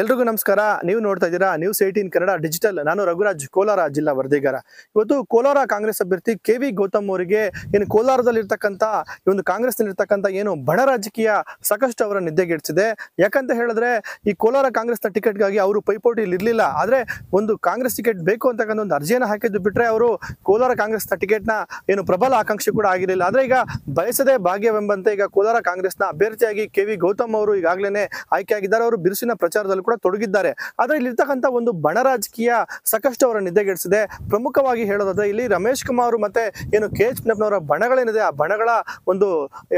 ಎಲ್ರಿಗೂ ನಮಸ್ಕಾರ. ನೀವು ನೋಡ್ತಾ ಇದ್ದೀರಾ ನ್ಯೂಸ್ ಏಟೀನ್ ಕನ್ನಡ ಡಿಜಿಟಲ್ ನಾನು ರಘುರಾಜ್, ಕೋಲಾರ ಜಿಲ್ಲಾ ವರದಿಗಾರ. ಇವತ್ತು ಕೋಲಾರ ಕಾಂಗ್ರೆಸ್ ಅಭ್ಯರ್ಥಿ ಕೆ ವಿ ಗೌತಮ್ ಅವರಿಗೆ ಏನು ಕೋಲಾರದಲ್ಲಿರ್ತಕ್ಕಂಥ, ಈ ಒಂದು ಕಾಂಗ್ರೆಸ್ನಲ್ಲಿರ್ತಕ್ಕಂಥ ಏನು ಬಣ ರಾಜಕೀಯ ಸಾಕಷ್ಟು ಅವರ ನಿದ್ದೆಗೆಡ್ಸಿದೆ ಯಾಕಂತ ಹೇಳಿದ್ರೆ, ಈ ಕೋಲಾರ ಕಾಂಗ್ರೆಸ್ನ ಟಿಕೆಟ್ಗಾಗಿ ಅವರು ಪೈಪೋಟಿಯಲ್ಲಿ ಇರಲಿಲ್ಲ ಆದರೆ ಒಂದು ಕಾಂಗ್ರೆಸ್ ಟಿಕೆಟ್ ಬೇಕು ಅಂತಕ್ಕಂಥ ಒಂದು ಅರ್ಜಿಯನ್ನು ಹಾಕಿದ್ದು ಬಿಟ್ಟರೆ ಅವರು ಕೋಲಾರ ಕಾಂಗ್ರೆಸ್ನ ಟಿಕೆಟ್ನ ಏನು ಪ್ರಬಲ ಆಕಾಂಕ್ಷಿ ಕೂಡ ಆಗಿರಲಿಲ್ಲ. ಆದರೆ ಈಗ ಬಯಸದೆ ಭಾಗ್ಯವೆಂಬಂತೆ ಈಗ ಕೋಲಾರ ಕಾಂಗ್ರೆಸ್ನ ಅಭ್ಯರ್ಥಿಯಾಗಿ ಕೆ ವಿ ಗೌತಮ್ ಅವರು ಈಗಾಗಲೇ ಆಯ್ಕೆಯಾಗಿದ್ದಾರೆ. ಅವರು ಬಿರುಸಿನ ಪ್ರಚಾರದಲ್ಲಿ ಕೂಡ ತೊಡಗಿದ್ದಾರೆ. ಆದರೆ ಇಲ್ಲಿರ್ತಕ್ಕಂಥ ಒಂದು ಬಣ ರಾಜಕೀಯ ಸಾಕಷ್ಟು ಅವರ ನಿದ್ದೆಗೆಡಿಸಿದೆ. ಪ್ರಮುಖವಾಗಿ ಹೇಳೋದಾದ್ರೆ ಇಲ್ಲಿ ರಮೇಶ್ ಕುಮಾರ್ ಮತ್ತೆ ಏನು ಕೆ ಎಚ್ ಅವರ ಬಣಗಳೇನಿದೆ, ಆ ಬಣಗಳ ಒಂದು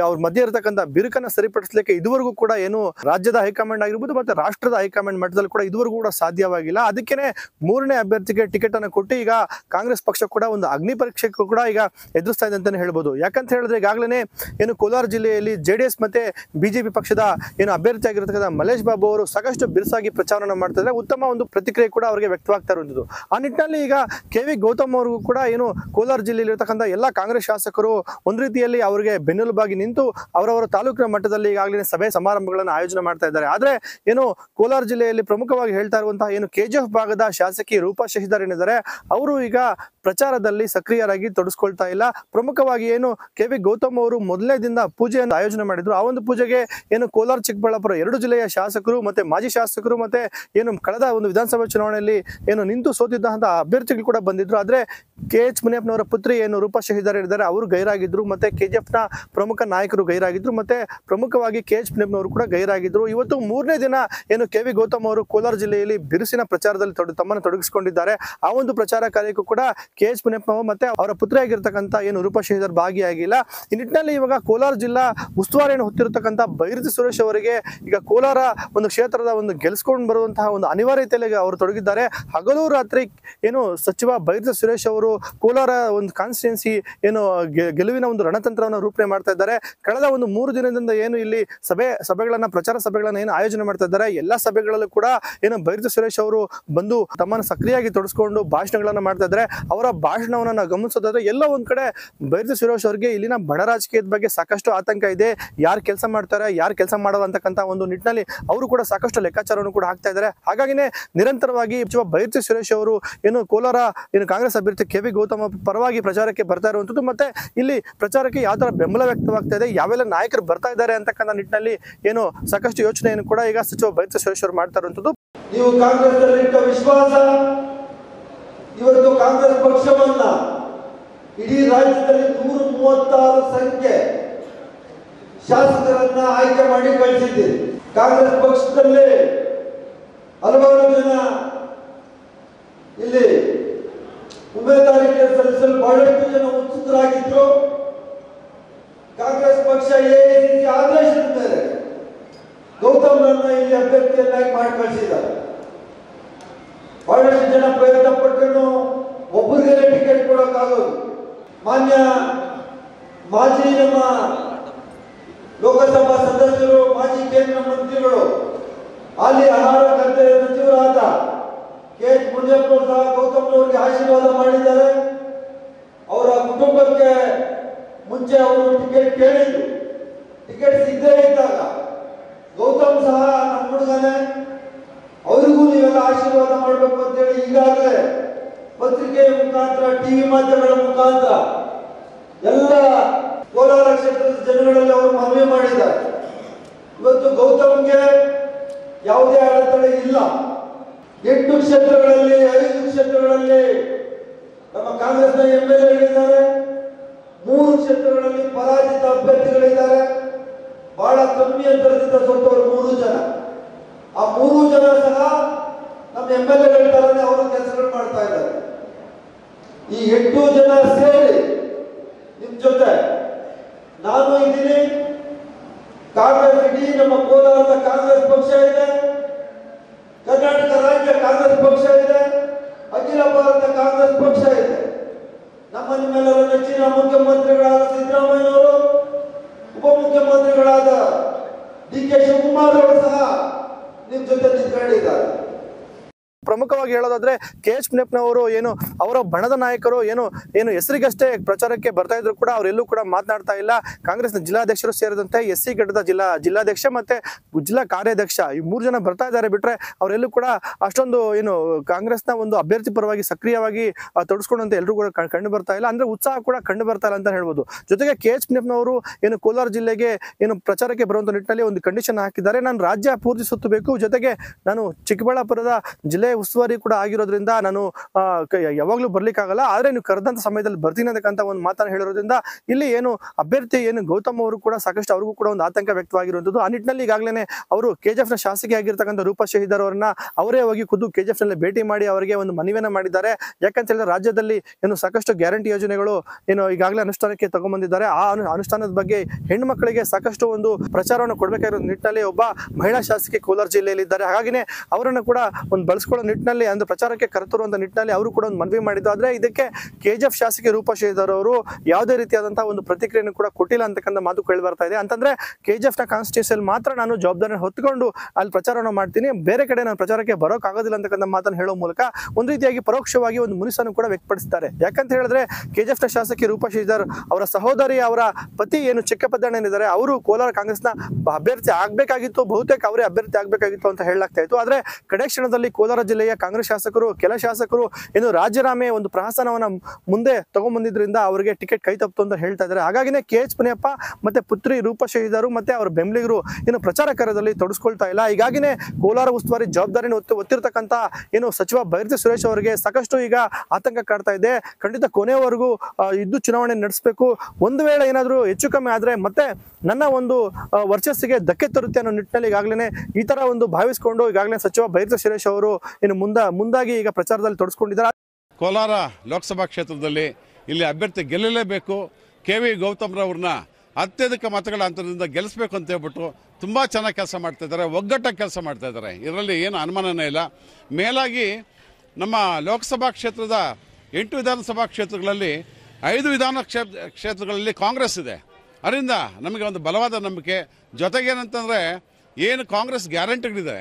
ಅವ್ರ ಮಧ್ಯೆ ಇರತಕ್ಕಂಥ ಬಿರುಕನ್ನ ಸರಿಪಡಿಸಲಿಕ್ಕೆ ಇದುವರೆಗೂ ಕೂಡ ಏನು ರಾಜ್ಯದ ಹೈಕಮಾಂಡ್ ಆಗಿರ್ಬೋದು ಮತ್ತೆ ರಾಷ್ಟ್ರದ ಹೈಕಮಾಂಡ್ ಮಟ್ಟದಲ್ಲಿ ಕೂಡ ಇದುವರೆಗೂ ಕೂಡ ಸಾಧ್ಯವಾಗಿಲ್ಲ. ಅದಕ್ಕೇನೆ ಮೂರನೇ ಅಭ್ಯರ್ಥಿಗೆ ಟಿಕೆಟ್ ಅನ್ನು ಕೊಟ್ಟು ಈಗ ಕಾಂಗ್ರೆಸ್ ಪಕ್ಷ ಕೂಡ ಒಂದು ಅಗ್ನಿ ಪರೀಕ್ಷೆಗೂ ಕೂಡ ಈಗ ಎದುರಿಸ್ತಾ ಇದೆ ಅಂತಾನೆ ಹೇಳ್ಬೋದು. ಯಾಕಂತ ಹೇಳಿದ್ರೆ ಈಗಾಗಲೇ ಏನು ಕೋಲಾರ ಜಿಲ್ಲೆಯಲ್ಲಿ ಜೆಡಿಎಸ್ ಮತ್ತೆ ಬಿಜೆಪಿ ಪಕ್ಷದ ಏನು ಅಭ್ಯರ್ಥಿ ಆಗಿರತಕ್ಕಂಥ ಮಲೇಶ್ ಬಾಬು ಅವರು ಸಾಕಷ್ಟು ಬಿರುಸಾಗಿ ಪ್ರಚಾರವನ್ನು ಮಾಡ್ತಾ ಉತ್ತಮ ಒಂದು ಪ್ರತಿಕ್ರಿಯೆ ಕೂಡ ಅವರಿಗೆ ವ್ಯಕ್ತವಾಗ್ತಾ ಇರುವಂಥದ್ದು. ಆ ನಿಟ್ಟಿನಲ್ಲಿ ಈಗ ಕೆ ವಿ ಗೌತಮ್ ಅವರಿಗೂ ಕೂಡ ಏನು ಕೋಲಾರ ಜಿಲ್ಲೆಯಲ್ಲಿ ಇರತಕ್ಕಂಥ ಎಲ್ಲ ಕಾಂಗ್ರೆಸ್ ಶಾಸಕರು ಒಂದು ರೀತಿಯಲ್ಲಿ ಅವರಿಗೆ ಬೆನ್ನೆಲುಬಾಗಿ ನಿಂತು ಅವರವರ ತಾಲೂಕಿನ ಮಟ್ಟದಲ್ಲಿ ಈಗಾಗಲೇ ಸಭೆ ಸಮಾರಂಭಗಳನ್ನು ಆಯೋಜನೆ ಮಾಡ್ತಾ ಇದ್ದಾರೆ. ಆದರೆ ಏನು ಕೋಲಾರ ಜಿಲ್ಲೆಯಲ್ಲಿ ಪ್ರಮುಖವಾಗಿ ಹೇಳ್ತಾ ಇರುವಂತಹ ಏನು ಕೆ ಜಿ ಎಫ್ ಭಾಗದ ಶಾಸಕಿ ರೂಪಾ ಶಶಿಧರ್ ಏನಿದ್ದಾರೆ, ಅವರು ಈಗ ಪ್ರಚಾರದಲ್ಲಿ ಸಕ್ರಿಯರಾಗಿ ತೊಡಸ್ಕೊಳ್ತಾ ಇಲ್ಲ. ಪ್ರಮುಖವಾಗಿ ಏನು ಕೆ ವಿ ಗೌತಮ್ ಅವರು ಮೊದಲೇ ದಿನ ಪೂಜೆಯನ್ನು ಆಯೋಜನೆ ಮಾಡಿದ್ರು. ಆ ಒಂದು ಪೂಜೆಗೆ ಏನು ಕೋಲಾರ ಚಿಕ್ಕಬಳ್ಳಾಪುರ ಎರಡು ಜಿಲ್ಲೆಯ ಶಾಸಕರು ಮತ್ತೆ ಮಾಜಿ ಶಾಸಕರು ಮತ್ತೆ ಏನು ಕಳೆದ ಒಂದು ವಿಧಾನಸಭಾ ಚುನಾವಣೆಯಲ್ಲಿ ಏನು ನಿಂತು ಸೋತಿದ್ದಂತಹ ಅಭ್ಯರ್ಥಿಗಳು ಕೂಡ ಬಂದಿದ್ರು. ಆದ್ರೆ ಕೆ ಎಚ್ ಮುನಿಯಪ್ಪನವರ ಪುತ್ರಿ ಏನು ರೂಪಾ ಶಹಿದಾರ್ ಇದ್ದಾರೆ ಅವರು ಗೈರಾಗಿದ್ರು ಮತ್ತೆ ಕೆ ಜಿ ನ ಪ್ರಮುಖ ನಾಯಕರು ಗೈರಾಗಿದ್ರು ಮತ್ತೆ ಪ್ರಮುಖವಾಗಿ ಕೆ ಎಚ್ ಮುನಿಯಪ್ಪನವರು ಕೂಡ ಗೈರಾಗಿದ್ರು. ಇವತ್ತು ಮೂರನೇ ದಿನ ಏನು ಕೆ ವಿ ಗೌತಮ್ ಅವರು ಕೋಲಾರ ಜಿಲ್ಲೆಯಲ್ಲಿ ಬಿರುಸಿನ ಪ್ರಚಾರದಲ್ಲಿ ತಮ್ಮನ್ನು ತೊಡಗಿಸಿಕೊಂಡಿದ್ದಾರೆ. ಆ ಒಂದು ಪ್ರಚಾರ ಕಾರ್ಯಕ್ಕೂ ಕೂಡ ಕೆ ಎಚ್ ಮುನಿಯಪ್ಪನವರು ಮತ್ತೆ ಅವರ ಪುತ್ರಿಯಾಗಿರ್ತಕ್ಕಂಥ ಏನು ರೂಪಾ ಶಹಿದಾರ್ ಭಾಗಿಯಾಗಿಲ್ಲ. ಈ ನಿಟ್ಟಿನಲ್ಲಿ ಇವಾಗ ಕೋಲಾರ ಜಿಲ್ಲಾ ಉಸ್ತುವಾರಿಯನ್ನು ಹೊತ್ತಿರತಕ್ಕಂಥ ಬೈರತಿ ಸುರೇಶ್ ಅವರಿಗೆ ಈಗ ಕೋಲಾರ ಒಂದು ಕ್ಷೇತ್ರದ ಒಂದು ಗೆಲ್ಸ್ಕೊಂಡು ಬರುವಂತಹ ಒಂದು ಅನಿವಾರ್ಯತೆಯಲ್ಲಿ ಅವರು ತೊಡಗಿದ್ದಾರೆ. ಹಗಲು ರಾತ್ರಿ ಏನು ಸಚಿವ ಬೈರತಿ ಸುರೇಶ್ ಅವರು ಕೋಲಾರ ಒಂದು ಕಾನ್ಸ್ಟಿಟ್ಯೂನ್ಸಿ ಏನು ಗೆಲುವಿನ ಒಂದು ರಣತಂತ್ರವನ್ನು ರೂಪಣೆ ಮಾಡ್ತಾ ಇದ್ದಾರೆ. ಕಳೆದ ಒಂದು ಮೂರು ದಿನದಿಂದ ಏನು ಇಲ್ಲಿ ಸಭೆ, ಸಭೆಗಳನ್ನ, ಪ್ರಚಾರ ಸಭೆಗಳನ್ನ ಏನು ಆಯೋಜನೆ ಮಾಡ್ತಾ ಇದ್ದಾರೆ. ಎಲ್ಲ ಸಭೆಗಳಲ್ಲೂ ಕೂಡ ಏನು ಬೈರತಿ ಸುರೇಶ್ ಅವರು ಬಂದು ತಮ್ಮನ್ನು ಸಕ್ರಿಯಾಗಿ ತೊಡಸ್ಕೊಂಡು ಭಾಷಣಗಳನ್ನ ಮಾಡ್ತಾ ಇದ್ದಾರೆ. ಅವರ ಭಾಷಣವನ್ನ ನಾವು ಗಮನಿಸೋದಾದ್ರೆ ಎಲ್ಲ ಒಂದ್ ಕಡೆ ಬೈರತಿ ಸುರೇಶ್ ಅವರಿಗೆ ಇಲ್ಲಿನ ಬಣ ರಾಜಕೀಯದ ಬಗ್ಗೆ ಸಾಕಷ್ಟು ಆತಂಕ ಇದೆ. ಯಾರು ಕೆಲಸ ಮಾಡ್ತಾರೆ, ಯಾರು ಕೆಲಸ ಮಾಡಲ್ಲ ಅಂತಕ್ಕಂಥ ಒಂದು ನಿಟ್ಟಿನಲ್ಲಿ ಅವರು ಕೂಡ ಸಾಕಷ್ಟು ಲೆಕ್ಕಾಚಾರವನ್ನು ಕೂಡ ಹಾಕ್ತಾ ಇದ್ದಾರೆ. ಹಾಗಾಗಿನೇ ನಿರಂತರವಾಗಿ ಸಚಿವ ಬೈರತಿ ಸುರೇಶ್ ಅವರು ಏನು ಕೋಲಾರ ಏನು ಕಾಂಗ್ರೆಸ್ ಅಭ್ಯರ್ಥಿ ಕೆ ವಿ ಗೌತಮ್ ಪರವಾಗಿ ಪ್ರಚಾರಕ್ಕೆ ಬರ್ತಾ ಇರುವಂಥದ್ದು ಮತ್ತೆ ಇಲ್ಲಿ ಪ್ರಚಾರಕ್ಕೆ ಯಾವ ಥರ ಬೆಂಬಲ ವ್ಯಕ್ತವಾಗ್ತಾ ಇದೆ, ಯಾವೆಲ್ಲ ನಾಯಕರು ಬರ್ತಾ ಇದ್ದಾರೆ ಅಂತಕ್ಕಂಥ ನಿಟ್ಟಿನಲ್ಲಿ ಏನು ಸಾಕಷ್ಟು ಯೋಚನೆಯನ್ನು ಕೂಡ ಈಗ ಸಚಿವ ಬೈರತಿ ಸುರೇಶ್ ಅವರು ಮಾಡ್ತಾ ಇರುವಂಥದ್ದು. ನೀವು ಕಾಂಗ್ರೆಸ್ ವಿಶ್ವಾಸ ಇವತ್ತು ಕಾಂಗ್ರೆಸ್ ಪಕ್ಷವನ್ನ ಇಡೀ ರಾಜ್ಯದಲ್ಲಿ ನೂರ ಮೂವತ್ತಾರು ಸಂಖ್ಯೆ ಶಾಸಕರನ್ನ ಆಯ್ಕೆ ಮಾಡಿ ಕಳಿಸಿದ್ದೀರಿ. ಕಾಂಗ್ರೆಸ್ ಪಕ್ಷದಲ್ಲಿ ಹಲವಾರು ಜನ ಇಲ್ಲಿ ಉಮೇದುವಾರಿಕೆ ಸಲ್ಲಿಸಲು ಬಹಳಷ್ಟು ಜನ ಉತ್ಸುಕರಾಗಿದ್ರು. ಕಾಂಗ್ರೆಸ್ ಪಕ್ಷ ಎಐಸಿಸಿ ಆದೇಶದ ಮೇಲೆ ಗೌತಮ್ರನ್ನ ಇಲ್ಲಿ ಅಭ್ಯರ್ಥಿಯನ್ನಾಗಿ ಮಾಡಿ ಕಳಿಸಿದ್ದಾರೆ. ಬಹಳಷ್ಟು ಜನ ಪ್ರಯತ್ನ ಪಟ್ಟನು ಒಬ್ಬರಿಗೆ ಟಿಕೆಟ್ ಕೊಡೋಕ್ಕಾಗೋದು. ಮಾನ್ಯ ಮಾಜಿ ನಮ್ಮ ಲೋಕಸಭಾ ಸದಸ್ಯರು, ಮಾಜಿ ಕೇಂದ್ರ ಮಂತ್ರಿಗಳು, ಅಲ್ಲಿ ಆಹಾರ ಖಾತೆ ಸಚಿವರಾದ ಕೆ ಎಚ್ ಮುನಿಯಪ್ಪ ಸಹ ಅವರಿಗೆ ಆಶೀರ್ವಾದ ಮಾಡಿದ್ದಾರೆ. ಅವರ ಕುಟುಂಬಕ್ಕೆ ಮುಂಚೆ ಅವರು ಟಿಕೆಟ್ ಕೇಳಿದ್ರು. ಟಿಕೆಟ್ ಸಿಗದೇ ಇದ್ದಾಗ ಗೌತಮ್ ಸಹ ನಮ್ಮ ಹುಡುಗನೇ, ಅವರಿಗೂ ನೀವೆಲ್ಲ ಆಶೀರ್ವಾದ ಮಾಡಬೇಕು ಅಂತೇಳಿ ಈಗಾಗಲೇ ಪತ್ರಿಕೆಯ ಮುಖಾಂತರ ಟಿವಿ ಮಾಧ್ಯಮಗಳ ಮುಖಾಂತರ ಎಲ್ಲ ಕೋಲಾರ ಕ್ಷೇತ್ರದ ಜನಗಳಲ್ಲಿ ಅವರು ಮನವಿ ಮಾಡಿದ್ದಾರೆ. ಇವತ್ತು ಗೌತಮ್ಗೆ ಯಾವುದೇ ಅಡೆತಡೆ ಇಲ್ಲ. ಎಂಟು ಕ್ಷೇತ್ರಗಳಲ್ಲಿ, ಐದು ಕ್ಷೇತ್ರಗಳಲ್ಲಿ ನಮ್ಮ ಕಾಂಗ್ರೆಸ್ನ ಎಂ ಎಲ್ ಎಗಳಿದ್ದಾರೆ ಮೂರು ಕ್ಷೇತ್ರಗಳಲ್ಲಿ ಪರಾಜಿತ ಅಭ್ಯರ್ಥಿಗಳಿದ್ದಾರೆ. ಬಹಳ ಕಮ್ಮಿ ಅಂತರದಿಂದ ಸೋತವರು ಮೂರು ಜನ. ಆ ಮೂರು ಜನ ಸಹ ನಮ್ಮ ಎಂ ಎಲ್ ಎಗಳ ಅವರು ಕೆಲಸಗಳು ಮಾಡ್ತಾ ಇದ್ದಾರೆ. ಈ ಎಂಟು ಜನ ಸೇರಿ ನಿಮ್ ಜೊತೆ ನಾನು ಇದ್ದೀನಿ. ಕಾಂಗ್ರೆಸ್ ಇಡೀ ನಮ್ಮ ಕೋಲಾರದ ಕಾಂಗ್ರೆಸ್ ಪಕ್ಷ ಇದೆ. ಕಾಂಗ್ರೆಸ್ ಪಕ್ಷ ಇದೆ, ಅಖಿಲ ಭಾರತ ಕಾಂಗ್ರೆಸ್ ಪಕ್ಷ ಇದೆ. ನಮ್ಮ ನಿಮ್ಮೆಲ್ಲರ ನೆಚ್ಚಿನ ಮುಖ್ಯಮಂತ್ರಿಗಳಾದ ಸಿದ್ದರಾಮಯ್ಯನವರು, ಉಪಮುಖ್ಯಮಂತ್ರಿಗಳಾದ ಡಿ ಕೆ ಶಿವಕುಮಾರ್ ಅವರು ಸಹ ನಿಮ್ಮ ಜೊತೆ ನಿಂತ್ಕೊಂಡಿದ್ದಾರೆ. ಪ್ರಮುಖವಾಗಿ ಹೇಳೋದಾದ್ರೆ ಕೆ ಎಚ್ ಮುನಿಯಪ್ಪನವರು ಏನು ಅವರ ಬಣದ ನಾಯಕರು ಏನು ಏನು ಹೆಸರಿಗಷ್ಟೇ ಪ್ರಚಾರಕ್ಕೆ ಬರ್ತಾ ಇದ್ರು ಕೂಡ ಅವರೆಲ್ಲೂ ಕೂಡ ಮಾತನಾಡ್ತಾ ಇಲ್ಲ. ಕಾಂಗ್ರೆಸ್ನ ಜಿಲ್ಲಾಧ್ಯಕ್ಷರು ಸೇರಿದಂತೆ ಎಸ್ ಸಿ ಘಟದ ಜಿಲ್ಲಾ, ಜಿಲ್ಲಾಧ್ಯಕ್ಷ ಮತ್ತೆ ಜಿಲ್ಲಾ ಕಾರ್ಯಾಧ್ಯಕ್ಷ ಈ ಮೂರು ಜನ ಬರ್ತಾ ಇದ್ದಾರೆ ಬಿಟ್ರೆ ಅವರೆಲ್ಲೂ ಕೂಡ ಅಷ್ಟೊಂದು ಏನು ಕಾಂಗ್ರೆಸ್ನ ಒಂದು ಅಭ್ಯರ್ಥಿ ಪರವಾಗಿ ಸಕ್ರಿಯವಾಗಿ ತೊಡಸ್ಕೊಂಡಂತೆ ಎಲ್ಲರೂ ಕೂಡ ಕಂಡು ಬರ್ತಾ ಇಲ್ಲ. ಅಂದ್ರೆ ಉತ್ಸಾಹ ಕೂಡ ಕಂಡು ಬರ್ತಾ ಇಲ್ಲ ಅಂತ ಹೇಳ್ಬೋದು. ಜೊತೆಗೆ ಕೆ ಎಚ್ ಮುನಿಯಪ್ಪನವರು ಏನು ಕೋಲಾರ ಜಿಲ್ಲೆಗೆ ಏನು ಪ್ರಚಾರಕ್ಕೆ ಬರುವಂತ ನಿಟ್ಟಿನಲ್ಲಿ ಒಂದು ಕಂಡೀಷನ್ ಹಾಕಿದ್ದಾರೆ. ನಾನು ರಾಜ್ಯ ಪೂರ್ತಿ ಸುತ್ತಬೇಕು. ಜೊತೆಗೆ ನಾನು ಚಿಕ್ಕಬಳ್ಳಾಪುರದ ಜಿಲ್ಲೆ ಉಸ್ತುವಾರಿ ಕೂಡ ಆಗಿರೋದ್ರಿಂದ ನಾನು ಯಾವಾಗಲೂ ಕ- ಬರ್ಲಿಕ್ಕಾಗಲ್ಲ. ಆದ್ರೆ ನೀವು ಕರೆದಂತ ಸಮಯದಲ್ಲಿ ಬರ್ತೀನಿ ಅಂತಕ್ಕಂಥ ಒಂದು ಮಾತನ್ನು ಹೇಳಿರೋದ್ರಿಂದ ಇಲ್ಲಿ ಏನು ಅಭ್ಯರ್ಥಿ, ಏನು ಗೌತಮ್ ಅವರು ಕೂಡ ಸಾಕಷ್ಟು ಅವ್ರಿಗೂ ಕೂಡ ಒಂದು ಆತಂಕ ವ್ಯಕ್ತವಾಗಿರುವಂತದ್ದು ಆ ನಿಟ್ಟಿನಲ್ಲಿ ಈಗಾಗಲೇ ಅವರು ಕೆಜಿಎಫ್ನ ಶಾಸಕಿ ಆಗಿರ್ತಕ್ಕಂಥ ರೂಪಾ ಶಹೀದರ್ ಅವರನ್ನ ಅವರೇ ಹೋಗಿ ಖುದ್ದು ಕೆಜಿಎಫ್ನಲ್ಲಿ ಭೇಟಿ ಮಾಡಿ ಅವರಿಗೆ ಒಂದು ಮನವಿಯನ್ನ ಮಾಡಿದ್ದಾರೆ. ಯಾಕಂತ ಹೇಳಿದ್ರೆ ರಾಜ್ಯದಲ್ಲಿ ಏನು ಸಾಕಷ್ಟು ಗ್ಯಾರಂಟಿ ಯೋಜನೆಗಳು ಏನು ಈಗಾಗಲೇ ಅನುಷ್ಠಾನಕ್ಕೆ ತಗೊಂಡ್ಬಂದಿದ್ದಾರೆ ಆ ಅನು- ಅನುಷ್ಠಾನದ ಬಗ್ಗೆ ಹೆಣ್ಣು ಮಕ್ಕಳಿಗೆ ಸಾಕಷ್ಟು ಒಂದು ಪ್ರಚಾರವನ್ನು ಕೊಡಬೇಕಾಗಿರೋ ನಿಟ್ಟಿನಲ್ಲಿ ಒಬ್ಬ ಮಹಿಳಾ ಶಾಸಕಿ ಕೋಲಾರ ಜಿಲ್ಲೆಯಲ್ಲಿ ಇದ್ದಾರೆ ಹಾಗಾಗಿನೇ ಅವರನ್ನು ಕೂಡ ಒಂದು ಬಳಸ್ಕೊಳ್ಳೋ ನಿಟ್ಟಿನಲ್ಲಿ, ಅಂದ್ರೆ ಪ್ರಚಾರಕ್ಕೆ ಕರೆತರುವಂತ ನಿಟ್ಟಿನಲ್ಲಿ ಅವರು ಕೂಡ ಒಂದು ಮನವಿ ಮಾಡಿದ್ದು. ಆದ್ರೆ ಇದಕ್ಕೆ ಕೆ ಜಿ ಎಫ್ ಶಾಸಕಿ ರೂಪಾ ಶ್ರೀಧರ್ ಅವರು ಯಾವುದೇ ರೀತಿಯಾದಂತಹ ಒಂದು ಪ್ರತಿಕ್ರಿಯೆಯನ್ನು ಕೂಡ ಕೊಟ್ಟಿಲ್ಲ ಅಂತಕ್ಕಂಥ ಮಾತು ಕೇಳಿ ಬರ್ತಾ ಇದೆ. ಅಂತಂದ್ರೆ ಕೆಜಿಎಫ್ನ ಕಾನ್ಸ್ಟಿಟ್ಯೂಷನ್ ಮಾತ್ರ ನಾನು ಜವಾಬ್ದಾರಿ ಹೊತ್ಕೊಂಡು ಅಲ್ಲಿ ಪ್ರಚಾರವನ್ನು ಮಾಡ್ತೀನಿ. ಬೇರೆ ಕಡೆ ನಾನು ಪ್ರಚಾರಕ್ಕೆ ಬರೋಕ್ಕಾಗೋದಿಲ್ಲ ಅಂತಕ್ಕಂಥ ಮಾತನ್ನು ಹೇಳೋ ಮೂಲಕ ಒಂದು ರೀತಿಯಾಗಿ ಪರೋಕ್ಷವಾಗಿ ಒಂದು ಮುನಿಸನ್ನು ಕೂಡ ವ್ಯಕ್ತಪಡಿಸ್ತಾರೆ ಯಾಕಂತ ಹೇಳಿದ್ರೆ ಕೆಜಿಎಫ್ನ ಶಾಸಕಿ ರೂಪಾ ಶ್ರೀಧರ್ ಅವರ ಸಹೋದರಿ, ಅವರ ಪತಿ ಏನು ಚಿಕ್ಕಪದ್ದಣ್ಣ ಏನಿದ್ದಾರೆ ಅವರು ಕೋಲಾರ ಕಾಂಗ್ರೆಸ್ನ ಅಭ್ಯರ್ಥಿ ಆಗಬೇಕಾಗಿತ್ತು, ಬಹುತೇಕ ಅವರೇ ಅಭ್ಯರ್ಥಿ ಆಗಬೇಕಾಗಿತ್ತು ಅಂತ ಹೇಳಲಾಗ್ತಾ ಇತ್ತು. ಆದ್ರೆ ಕಡೆ ಕ್ಷಣದಲ್ಲಿ ಕೋಲಾರ ಜಿಲ್ಲೆಯ ಕಾಂಗ್ರೆಸ್ ಶಾಸಕರು, ಕೆಲ ಶಾಸಕರು ಏನು ರಾಜೀನಾಮೆ ಒಂದು ಪ್ರಹಸನವನ್ನ ಮುಂದೆ ತಗೊಂಡ್ಬಂದಿದ್ರಿಂದ ಅವರಿಗೆ ಟಿಕೆಟ್ ಕೈ ತಪ್ಪಿತು ಅಂತ ಹೇಳ್ತಾ ಇದ್ದಾರೆ. ಹಾಗಾಗಿನೇ ಕೆ ಎಚ್ ಪುನಿಯಪ್ಪ ಮತ್ತೆ ಪುತ್ರಿ ರೂಪ ಶಹೀದರು ಮತ್ತೆ ಅವರ ಬೆಂಬಲಿಗರು ಏನು ಪ್ರಚಾರ ಕಾರ್ಯದಲ್ಲಿ ತೊಡಸ್ಕೊಳ್ತಾ ಇಲ್ಲ. ಹೀಗಾಗಿನೇ ಕೋಲಾರ ಉಸ್ತುವಾರಿ ಜವಾಬ್ದಾರಿನ ಒತ್ತು ಒತ್ತಿರ್ತಕ್ಕಂಥ ಏನು ಸಚಿವ ಭೈರತಿ ಸುರೇಶ್ ಅವರಿಗೆ ಸಾಕಷ್ಟು ಈಗ ಆತಂಕ ಕಾಡ್ತಾ ಇದೆ. ಖಂಡಿತ ಕೊನೆಯವರೆಗೂ ಇದ್ದು ಚುನಾವಣೆ ನಡೆಸಬೇಕು. ಒಂದು ವೇಳೆ ಏನಾದರೂ ಹೆಚ್ಚು ಕಮ್ಮಿ ಆದರೆ ಮತ್ತೆ ನನ್ನ ಒಂದು ವರ್ಚಸ್ಸಿಗೆ ಧಕ್ಕೆ ತರುತ್ತೆ ಅನ್ನೋ ನಿಟ್ಟಿನಲ್ಲಿ ಈಗಾಗಲೇ ಈ ತರ ಒಂದು ಭಾವಿಸಿಕೊಂಡು ಈಗಾಗಲೇ ಸಚಿವ ಭೈರತಿ ಸುರೇಶ್ ಅವರು ಇನ್ನು ಮುಂದ, ಮುಂದಾಗಿ ಈಗ ಪ್ರಚಾರದಲ್ಲಿ ತೊಡಸ್ಕೊಂಡಿದ್ದಾರೆ. ಕೋಲಾರ ಲೋಕಸಭಾ ಕ್ಷೇತ್ರದಲ್ಲಿ ಇಲ್ಲಿ ಅಭ್ಯರ್ಥಿ ಗೆಲ್ಲಲೇಬೇಕು. ಕೆ ವಿ ಗೌತಮ್ರವ್ರನ್ನ ಅತ್ಯಧಿಕ ಮತಗಳ ಅಂತರದಿಂದ ಗೆಲ್ಲಿಸ್ಬೇಕು ಅಂತ ಹೇಳ್ಬಿಟ್ಟು ತುಂಬ ಚೆನ್ನಾಗಿ ಕೆಲಸ ಮಾಡ್ತಾ ಇದ್ದಾರೆ, ಒಗ್ಗಟ್ಟಾಗಿ ಕೆಲಸ ಮಾಡ್ತಾ ಇದ್ದಾರೆ. ಇದರಲ್ಲಿ ಏನು ಅನುಮಾನನೇ ಇಲ್ಲ. ಮೇಲಾಗಿ ನಮ್ಮ ಲೋಕಸಭಾ ಕ್ಷೇತ್ರದ ಎಂಟು ವಿಧಾನಸಭಾ ಕ್ಷೇತ್ರಗಳಲ್ಲಿ ಐದು ವಿಧಾನ ಕ್ಷೇತ್ರ ಕ್ಷೇತ್ರಗಳಲ್ಲಿ ಕಾಂಗ್ರೆಸ್ ಇದೆ. ಅದರಿಂದ ನಮಗೆ ಒಂದು ಬಲವಾದ ನಂಬಿಕೆ. ಜೊತೆಗೇನಂತಂದರೆ, ಏನು ಕಾಂಗ್ರೆಸ್ ಗ್ಯಾರಂಟಿಗಳಿದೆ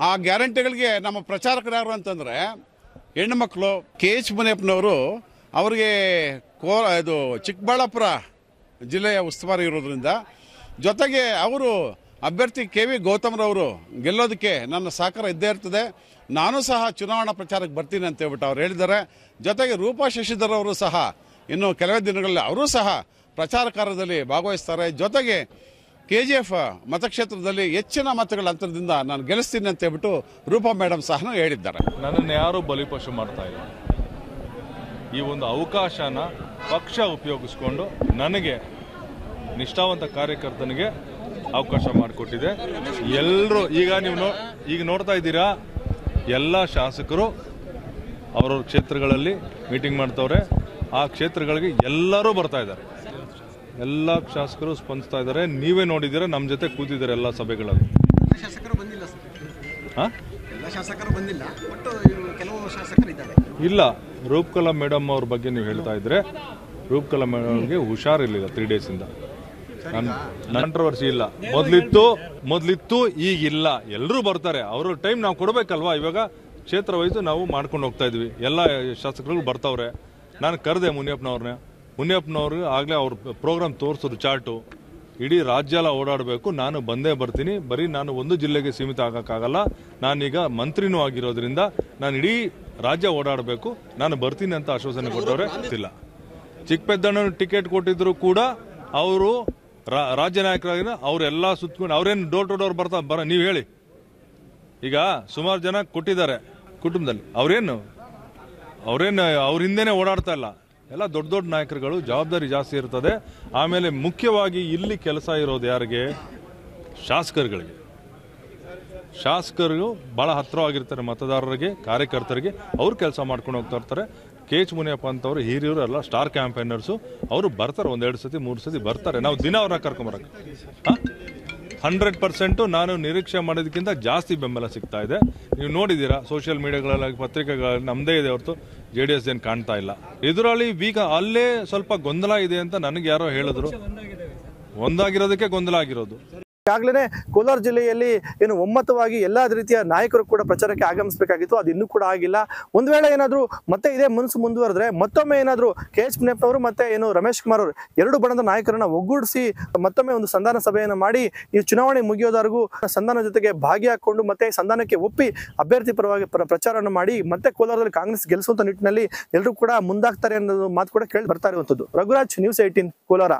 ಆ ಗ್ಯಾರಂಟಿಗಳಿಗೆ ನಮ್ಮ ಪ್ರಚಾರಕರು ಯಾರು ಅಂತಂದರೆ ಹೆಣ್ಣು ಮಕ್ಕಳು ಕೆ ಎಚ್ ಮುನಿಯಪ್ಪನವರು ಅವರಿಗೆ ಕೋ, ಇದು ಚಿಕ್ಕಬಳ್ಳಾಪುರ ಜಿಲ್ಲೆಯ ಉಸ್ತುವಾರಿ ಇರೋದ್ರಿಂದ ಜೊತೆಗೆ ಅವರು ಅಭ್ಯರ್ಥಿ ಕೆ ವಿ ಗೌತಮ್ರವರು ಗೆಲ್ಲೋದಕ್ಕೆ ನನ್ನ ಸಹಕಾರ ಇದ್ದೇ ಇರ್ತದೆ. ನಾನು ಸಹ ಚುನಾವಣಾ ಪ್ರಚಾರಕ್ಕೆ ಬರ್ತೀನಿ ಅಂತ ಹೇಳ್ಬಿಟ್ಟು ಅವ್ರು ಹೇಳಿದ್ದಾರೆ. ಜೊತೆಗೆ ರೂಪಾ ಶಶಿಧರ್ ಅವರು ಸಹ ಇನ್ನು ಕೆಲವೇ ದಿನಗಳಲ್ಲಿ ಅವರೂ ಸಹ ಪ್ರಚಾರ ಕಾರ್ಯದಲ್ಲಿ ಭಾಗವಹಿಸ್ತಾರೆ. ಜೊತೆಗೆ ಕೆ ಜಿ ಎಫ್ ಮತಕ್ಷೇತ್ರದಲ್ಲಿ ಹೆಚ್ಚಿನ ಮತಗಳ ಅಂತರದಿಂದ ನಾನು ಗೆಲ್ಲಿಸ್ತೀನಿ ಅಂತ ಹೇಳ್ಬಿಟ್ಟು ರೂಪಾ ಮೇಡಮ್ ಸಹ ಹೇಳಿದ್ದಾರೆ. ನನ್ನನ್ನು ಯಾರು ಬಲಿಪಶು ಮಾಡ್ತಾ ಇಲ್ಲ. ಈ ಒಂದು ಅವಕಾಶನ ಪಕ್ಷ ಉಪಯೋಗಿಸ್ಕೊಂಡು ನನಗೆ ನಿಷ್ಠಾವಂತ ಕಾರ್ಯಕರ್ತನಿಗೆ ಅವಕಾಶ ಮಾಡಿಕೊಟ್ಟಿದೆ. ಎಲ್ಲರೂ ಈಗ ನೀವು ನೋ, ಈಗ ನೋಡ್ತಾ ಇದ್ದೀರಾ, ಎಲ್ಲ ಶಾಸಕರು ಅವರವ್ರ ಕ್ಷೇತ್ರಗಳಲ್ಲಿ ಮೀಟಿಂಗ್ ಮಾಡ್ತವ್ರೆ. ಆ ಕ್ಷೇತ್ರಗಳಿಗೆ ಎಲ್ಲರೂ ಬರ್ತಾ ಇದ್ದಾರೆ. ಎಲ್ಲ ಶಾಸಕರು ಸ್ಪಂದಿಸ್ತಾ ಇದ್ದಾರೆ. ನೀವೇ ನೋಡಿದ್ದೀರಾ? ನಮ್ಮ ಜೊತೆ ಕೂತಿದ್ದಾರೆ ಎಲ್ಲ ಸಭೆಗಳಲ್ಲಿ. ಶಾಸಕರು ಬಂದಿಲ್ಲ ಹಾಂ? ಎಲ್ಲ ಶಾಸಕರು ಬಂದಿಲ್ಲ. ಒಟ್ಟು ಕೆಲವು ಶಾಸಕರು ಇದ್ದಾರೆ ಇಲ್ಲ. ರೂಪಕಲಾ ಮೇಡಮ್ ಅವ್ರ ಬಗ್ಗೆ ನೀವು ಹೇಳ್ತಾ ಇದ್ರೆ ರೂಪಕಲಾ ಮೇಡಮ್ಗೆ ಹುಷಾರಿರ್ಲಿಲ್ಲ ತ್ರೀ ಡೇಸ್ ಇಂದ. ಕಾಂಟ್ರವರ್ಸಿ ಇಲ್ಲ. ಮೊದ್ಲಿತ್ತು ಮೊದ್ಲಿತ್ತು ಈಗಿಲ್ಲ. ಎಲ್ಲರೂ ಬರ್ತಾರೆ. ಅವರು ಟೈಮ್ ನಾವು ಕೊಡಬೇಕಲ್ವಾ? ಇವಾಗ ಕ್ಷೇತ್ರ ವಯಸ್ಸು ನಾವು ಮಾಡ್ಕೊಂಡು ಹೋಗ್ತಾ ಇದ್ವಿ. ಎಲ್ಲ ಶಾಸಕರು ಬರ್ತವ್ರೆ. ನಾನು ಕರೆದೆ ಮುನಿಯಪ್ಪನವ್ರನ್ನ ಮುನಿಯಪ್ಪನವ್ರಿಗೆ ಆಗಲೇ ಅವ್ರ ಪ್ರೋಗ್ರಾಮ್ ತೋರಿಸಿದ್ರು ಚಾರ್ಟು. ಇಡೀ ರಾಜ್ಯ ಎಲ್ಲ ಓಡಾಡಬೇಕು, ನಾನು ಬಂದೇ ಬರ್ತೀನಿ, ಬರೀ ನಾನು ಒಂದು ಜಿಲ್ಲೆಗೆ ಸೀಮಿತ ಆಗೋಕ್ಕಾಗಲ್ಲ, ನಾನೀಗ ಮಂತ್ರಿನೂ ಆಗಿರೋದ್ರಿಂದ ನಾನು ಇಡೀ ರಾಜ್ಯ ಓಡಾಡಬೇಕು, ನಾನು ಬರ್ತೀನಿ ಅಂತ ಆಶ್ವಾಸನೆ ಕೊಟ್ಟವ್ರೆ ಗೊತ್ತಿಲ್ಲ. ಚಿಕ್ಕಪೆದ್ದಣ್ಣ ಟಿಕೆಟ್ ಕೊಟ್ಟಿದ್ರು ಕೂಡ ಅವರು ರಾಜ್ಯ ನಾಯಕರಾಗಿನ ಅವರೆಲ್ಲ ಸುತ್ತಕೊಂಡು ಅವ್ರೇನು ಡೋರ್ ಟು ಡೋರ್ ಬರ್ತಾ, ಬರ, ನೀವು ಹೇಳಿ. ಈಗ ಸುಮಾರು ಜನ ಕೊಟ್ಟಿದ್ದಾರೆ ಕುಟುಂಬದಲ್ಲಿ. ಅವರೇನು? ಅವರೇನು ಅವ್ರ ಹಿಂದೆನೆ ಓಡಾಡ್ತಾ ಇಲ್ಲ. ಎಲ್ಲ ದೊಡ್ಡ ದೊಡ್ಡ ನಾಯಕರುಗಳು ಜವಾಬ್ದಾರಿ ಜಾಸ್ತಿ ಇರ್ತದೆ. ಆಮೇಲೆ ಮುಖ್ಯವಾಗಿ ಇಲ್ಲಿ ಕೆಲಸ ಇರೋದು ಯಾರಿಗೆ? ಶಾಸಕರುಗಳಿಗೆ. ಶಾಸಕರು ಭಾಳ ಹತ್ತಿರವಾಗಿರ್ತಾರೆ ಮತದಾರರಿಗೆ, ಕಾರ್ಯಕರ್ತರಿಗೆ. ಅವರು ಕೆಲಸ ಮಾಡ್ಕೊಂಡು ಹೋಗ್ತಾ ಇರ್ತಾರೆ. ಕೆ ಎಚ್ ಮುನಿಯಪ್ಪ ಅಂತವ್ರು ಹಿರಿಯರು ಎಲ್ಲ ಸ್ಟಾರ್ ಕ್ಯಾಂಪೇನರ್ಸು. ಅವರು ಬರ್ತಾರೆ ಒಂದೆರಡು ಸತಿ, ಮೂರು ಸತಿ ಬರ್ತಾರೆ. ನಾವು ದಿನ ಅವ್ರನ್ನ ಕರ್ಕೊಂಬರಕ್ಕೆ ಹಂಡ್ರೆಡ್ ಪರ್ಸೆಂಟು ನಾನು ನಿರೀಕ್ಷೆ ಮಾಡೋದಕ್ಕಿಂತ ಜಾಸ್ತಿ ಬೆಂಬಲ ಸಿಗ್ತಾ ಇದೆ. ನೀವು ನೋಡಿದ್ದೀರಾ ಸೋಷಿಯಲ್ ಮೀಡಿಯಾಗಳಲ್ಲಿ ಪತ್ರಿಕೆಗಳಲ್ಲಿ ನಮ್ಮದೇ ಇದೆ ಹೊರತು ಜೆ ಡಿ ಎಸ್ ಏನು ಕಾಣ್ತಾ ಇಲ್ಲ. ಇದರಲ್ಲಿ ಈಗ ಅಲ್ಲೇ ಸ್ವಲ್ಪ ಗೊಂದಲ ಇದೆ ಅಂತ ನನಗೆ ಯಾರೋ ಹೇಳಿದ್ರು. ಒಂದಾಗಿರೋದಕ್ಕೆ ಗೊಂದಲ ಆಗಿರೋದು. ಈಗಾಗಲೇ ಕೋಲಾರ ಜಿಲ್ಲೆಯಲ್ಲಿ ಏನು ಒಮ್ಮತವಾಗಿ ಎಲ್ಲ ರೀತಿಯ ನಾಯಕರು ಕೂಡ ಪ್ರಚಾರಕ್ಕೆ ಆಗಮಿಸಬೇಕಾಗಿತ್ತು. ಅದು ಇನ್ನೂ ಕೂಡ ಆಗಿಲ್ಲ. ಒಂದು ವೇಳೆ ಏನಾದರೂ ಮತ್ತೆ ಇದೇ ಮುನ್ಸು ಮುಂದುವರೆದ್ರೆ ಮತ್ತೊಮ್ಮೆ ಏನಾದರೂ ಕೆ ಎಚ್ ಅವರು ಮತ್ತೆ ಏನು ರಮೇಶ್ ಕುಮಾರ್ ಅವರು ಎರಡು ಬಣದ ನಾಯಕರನ್ನ ಒಗ್ಗೂಡಿಸಿ ಮತ್ತೊಮ್ಮೆ ಒಂದು ಸಂಧಾನ ಸಭೆಯನ್ನು ಮಾಡಿ ಈ ಚುನಾವಣೆ ಮುಗಿಯೋದವರೆಗೂ ಸಂಧಾನ ಜೊತೆಗೆ ಭಾಗಿಯಾಕೊಂಡು ಮತ್ತೆ ಸಂಧಾನಕ್ಕೆ ಒಪ್ಪಿ ಅಭ್ಯರ್ಥಿ ಪರವಾಗಿ ಪ್ರ- ಪ್ರಚಾರವನ್ನು ಮಾಡಿ ಮತ್ತೆ ಕೋಲಾರದಲ್ಲಿ ಕಾಂಗ್ರೆಸ್ ಗೆಲ್ಲಿಸುವಂತ ನಿಟ್ಟಿನಲ್ಲಿ ಎಲ್ಲರೂ ಕೂಡ ಮುಂದಾಗ್ತಾರೆ ಅನ್ನೋದು ಮಾತು ಕೂಡ ಕೇಳಿ ಬರ್ತಾ ಇರುವಂತದ್ದು. Raghuraj news eighteen Kolar.